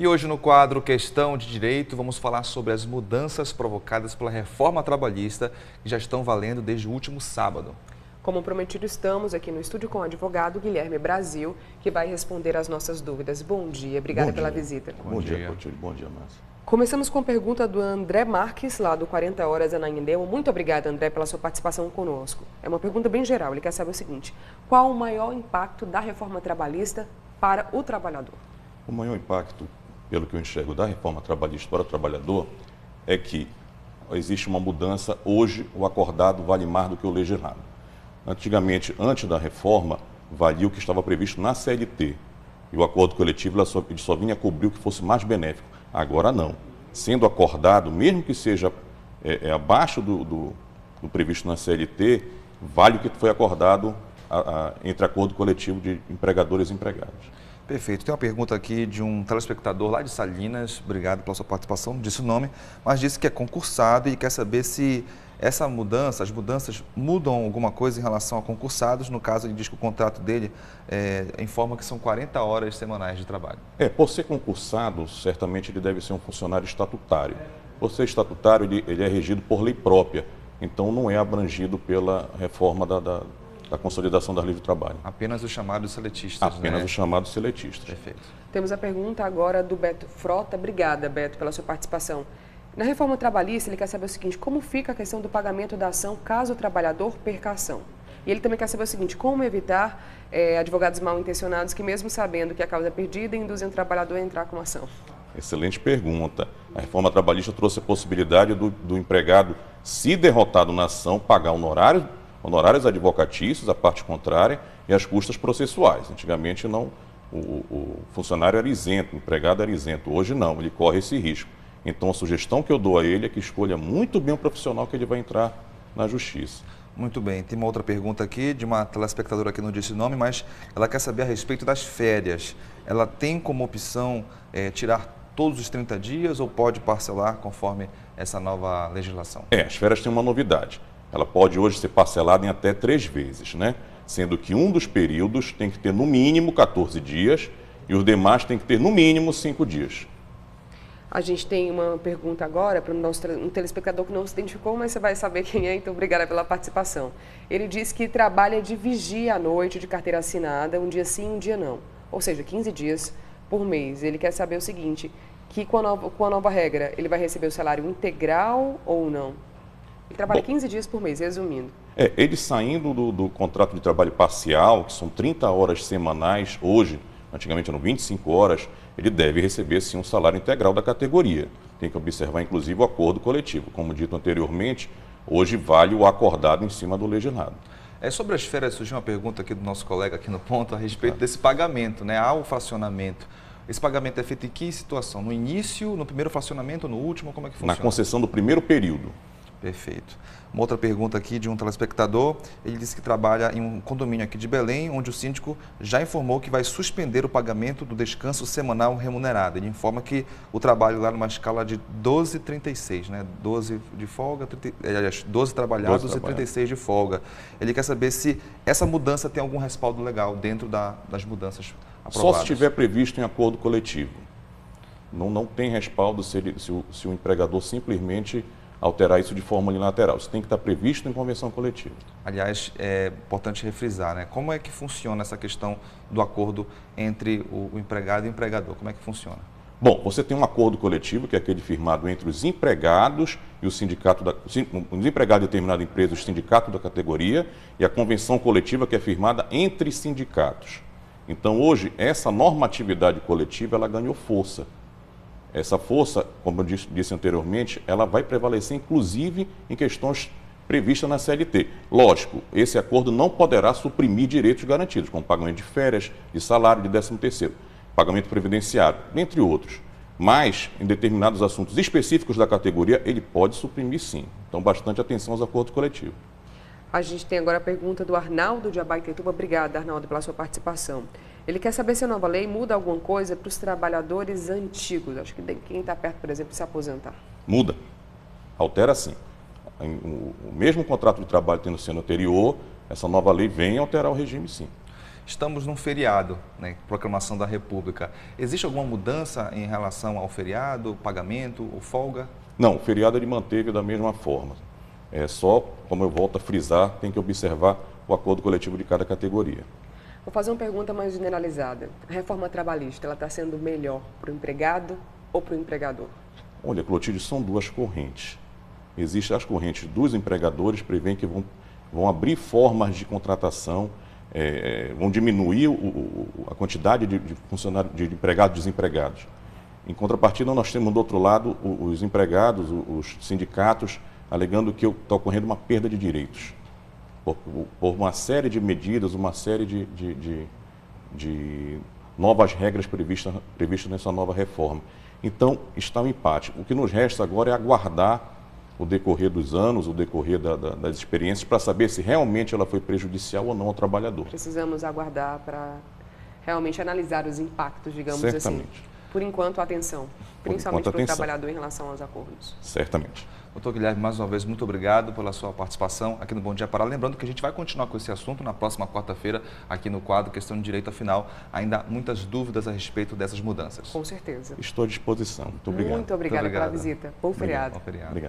E hoje no quadro Questão de Direito vamos falar sobre as mudanças provocadas pela reforma trabalhista que já estão valendo desde o último sábado. Como prometido, estamos aqui no estúdio com o advogado Guilherme Brasil, que vai responder às nossas dúvidas. Bom dia, obrigada Bom pela visita. Bom, Bom dia, dia. Bom dia, Márcio. Começamos com a pergunta do André Marques, lá do 40 Horas Ananindeua. Muito obrigada, André, pela sua participação conosco. É uma pergunta bem geral. Ele quer saber o seguinte: qual o maior impacto da reforma trabalhista para o trabalhador? O maior impacto, pelo que eu enxergo, da reforma trabalhista para o trabalhador é que existe uma mudança. Hoje, o acordado vale mais do que o legislado. Antigamente, antes da reforma, valia o que estava previsto na CLT. E o acordo coletivo só, só vinha cobrir o que fosse mais benéfico. Agora não. Sendo acordado, mesmo que seja é, é, abaixo do, do- do previsto na CLT, vale o que foi acordado a- a- entre acordo coletivo de empregadores e empregados. Perfeito. Tem uma pergunta aqui de um telespectador lá de Salinas. Obrigado pela sua participação. Não disse o nome, mas disse que é concursado e quer saber se essa mudança, as mudanças mudam alguma coisa em relação a concursados. No caso, ele diz que o contrato dele é, informa que são 40 horas semanais de trabalho. É, por ser concursado, certamente ele deve ser um funcionário estatutário. Por ser estatutário, ele, ele é regido por lei própria, então não é abrangido pela reforma da, da, da consolidação das leis do trabalho. Apenas os chamados seletistas. Apenas né? os chamados seletistas. Perfeito. Temos a pergunta agora do Beto Frota. Obrigada, Beto, pela sua participação. Na reforma trabalhista, ele quer saber o seguinte: como fica a questão do pagamento da ação caso o trabalhador perca a ação? E ele também quer saber o seguinte: como evitar eh, advogados mal intencionados que, mesmo sabendo que a causa é perdida, induzem o trabalhador a entrar com a ação? Excelente pergunta. A reforma trabalhista trouxe a possibilidade do, do empregado, se derrotado na ação, pagar honorários, honorários advocatícios, a parte contrária, e as custas processuais. Antigamente não, o, o- funcionário era isento, o empregado era isento. Hoje não, ele corre esse risco. Então a sugestão que eu dou a ele é que escolha muito bem o profissional que ele vai entrar na justiça. Muito bem, tem uma outra pergunta aqui de uma telespectadora que não disse o nome, mas ela quer saber a respeito das férias. Ela tem como opção eh, tirar todos os 30 dias ou pode parcelar conforme essa nova legislação? É, as férias têm uma novidade. Ela pode hoje ser parcelada em até três vezes, né? Sendo que um dos períodos tem que ter no mínimo 14 dias e os demais tem que ter no mínimo 5 dias. A gente tem uma pergunta agora para um telespectador que não se identificou, mas você vai saber quem é, então obrigada pela participação. Ele diz que trabalha de vigia à noite, de carteira assinada, um dia sim, um dia não. Ou seja, 15 dias por mês. Ele quer saber o seguinte, que com a nova, com a nova regra, ele vai receber o salário integral ou não? Ele trabalha Bom. 15 dias por mês, resumindo. É, ele saindo do, do contrato de trabalho parcial, que são 30 horas semanais, hoje, antigamente eram 25 horas, ele deve receber sim um salário integral da categoria. Tem que observar, inclusive, o acordo coletivo. Como dito anteriormente, hoje vale o acordado em cima do legislado. É, sobre as férias, surgiu uma pergunta aqui do nosso colega aqui no ponto a respeito desse pagamento, né? Há o fracionamento. Esse pagamento é feito em que situação? No início, no primeiro fracionamento, no último? Como é que Na funciona? concessão do primeiro período. Perfeito. Uma outra pergunta aqui de um telespectador. Ele disse que trabalha em um condomínio aqui de Belém, onde o síndico já informou que vai suspender o pagamento do descanso semanal remunerado. Ele informa que o trabalho lá numa escala de 12,36, né? 12 de folga, 30, eh, aliás, 12 trabalhados 12 e 36 de folga. Ele quer saber se essa mudança tem algum respaldo legal dentro da- das mudanças aprovadas. Só se estiver previsto em acordo coletivo. Não, não tem respaldo se, ele- se o, se o empregador simplesmente alterar isso de forma unilateral. Isso tem que estar previsto em convenção coletiva. Aliás, é importante refrisar, né? Como é que funciona essa questão do acordo entre o, empregado e o empregador? Como é que funciona? Bom, você tem um acordo coletivo, que é aquele firmado entre os empregados e o sindicato da. Os empregados de determinada empresa, o sindicato da categoria, e a convenção coletiva, que é firmada entre sindicatos. Então, hoje, essa normatividade coletiva ela ganhou força. Essa força, como eu disse, anteriormente, ela vai prevalecer inclusive em questões previstas na CLT. Lógico, esse acordo não poderá suprimir direitos garantidos, como pagamento de férias, de salário, de 13 terceiro, pagamento previdenciário, entre outros. Mas, em determinados assuntos específicos da categoria, ele pode suprimir sim. Então, bastante atenção aos acordos coletivos. A gente tem agora a pergunta do Arnaldo de Abaitetuba. Obrigada, Arnaldo, pela sua participação. Ele quer saber se a nova lei muda alguma coisa para os trabalhadores antigos. Acho que quem está perto, por exemplo, de se aposentar. Muda. Altera sim. O mesmo contrato de trabalho tendo sendo anterior, essa nova lei vem alterar o regime sim. estamos num feriado, né, proclamação da República. Existe alguma mudança em relação ao feriado, pagamento ou folga? Não, o feriado ele manteve da mesma forma. É só, como eu volto a frisar, tem que observar o acordo coletivo de cada categoria. Vou fazer uma pergunta mais generalizada. A reforma trabalhista, ela está sendo melhor para o empregado ou para o empregador? Olha, Clotilde, são duas correntes. Existem as correntes dos empregadores, prevêem que vão, vão abrir formas de contratação, é, vão diminuir o, o, a quantidade de, de funcionários, de empregados desempregados. Em contrapartida, nós temos do outro lado os empregados, os sindicatos, alegando que está ocorrendo uma perda de direitos. Por, por, uma série de medidas, uma série de, de, de, de novas regras previstas, previstas nessa nova reforma. Então, está um empate. O que nos resta agora é aguardar o decorrer dos anos, o decorrer da, da, das experiências, para saber se realmente ela foi prejudicial ou não ao trabalhador. Precisamos aguardar para realmente analisar os impactos, digamos assim. Certamente. Por enquanto, atenção, principalmente para o trabalhador em relação aos acordos. Certamente. Doutor Guilherme, mais uma vez, muito obrigado pela sua participação aqui no Bom Dia Pará. Lembrando que a gente vai continuar com esse assunto na próxima quarta-feira, aqui no quadro Questão de Direito Final. Ainda há muitas dúvidas a respeito dessas mudanças. Com certeza. Estou à disposição. Muito obrigado. Muito obrigada pela visita. Bom feriado. Bom feriado. Obrigado.